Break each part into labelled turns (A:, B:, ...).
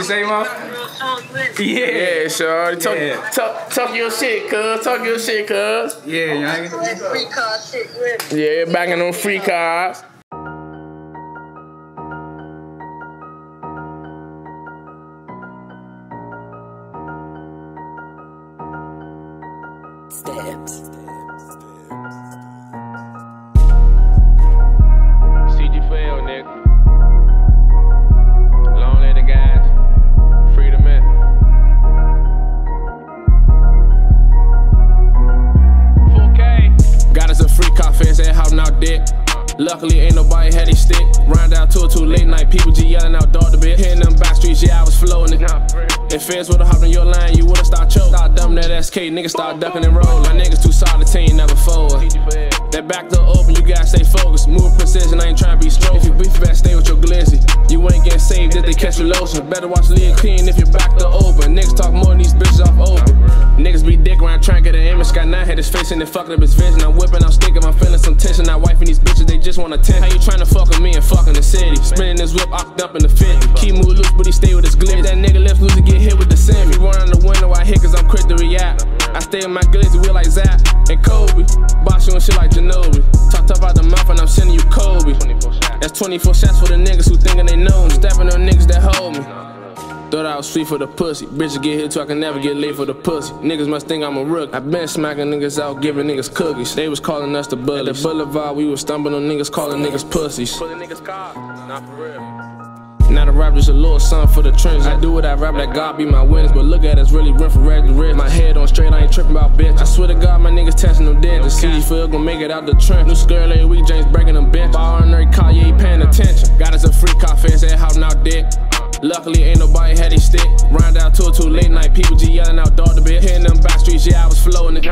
A: Say, mom? Yeah.
B: Yeah, sure. Talk,
A: Yeah.
B: talk, talk your shit, cuz. Talk your shit, cuz.
A: Yeah, young.
C: Free car shit, you ready?
B: Yeah, banging on free cars. CG4L, dick. Luckily, ain't nobody had a stick. Round out two two late night, people G yelling out dog the bit. Hitting them back streets, yeah, I was flowing it. If feds would've hopped on your line, you would've started choke. Start dumping that SK, niggas start ducking and roll. My niggas too solid, team never fold. That back door open, you gotta stay focused. Move precision, I ain't trying to be stroke. If you beef, you better stay with your glizzy. You ain't getting saved if they catch your lotion. Better watch lid clean if your back door open. Niggas talk more than these bitches off open. Niggas be dick around trying to get. Got nine his face and it fucking up his vision. I'm whipping, I'm sticking, I'm feeling some tension. Not wifing these bitches, they just want attention. How you trying to fuck with me and fucking the city? Spinning this whip, ocked up in the fit. Keep move loose, but he stay with his glitch. That nigga left loose to get hit with the semi. Run out the window, I hit cause I'm quick to react. I stay with my glizzy wheel like Zap and Kobe. Boss you and shit like Ginobili. Talk tough out the mouth and I'm sending you Kobe. That's 24 shots for the niggas who thinking they know me. Stepping on niggas. Thought I was sweet for the pussy. Bitches get hit too, I can never get laid for the pussy. Niggas must think I'm a rook. I been smacking niggas out, giving niggas cookies. They was calling us the bullies. At the boulevard, we was stumbling on niggas, calling niggas pussies. Now the car, not for real. Rap, just a little something for the trends. I do what I rap, that God be my witness. But look at us, really rent for red and red. My head on straight, I ain't tripping about bitch. I swear to God, my niggas testing them dead. The CG Phil gon' make it out the trench. New skirt every week, James breaking them bench. On car, you ain't paying attention. Got us a free coffee, said how now dick. Luckily, ain't nobody had a stick. Round out two late night, people G yelling out dog the bit. Hitting them back streets, yeah, I was flowing it.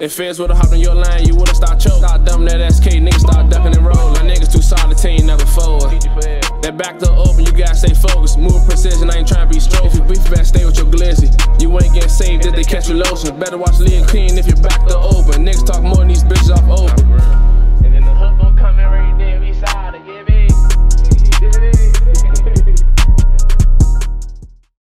B: If feds would've hopped on your line, you would've started choke. Start dumping that SK, niggas start ducking and roll. My niggas too solid, team never fold. That back door open, you gotta stay focused. Move precision, I ain't trying to be stroke. If you beef, you stay with your glizzy. You ain't getting saved if they catch your lotion. Better watch lid clean if your back door open.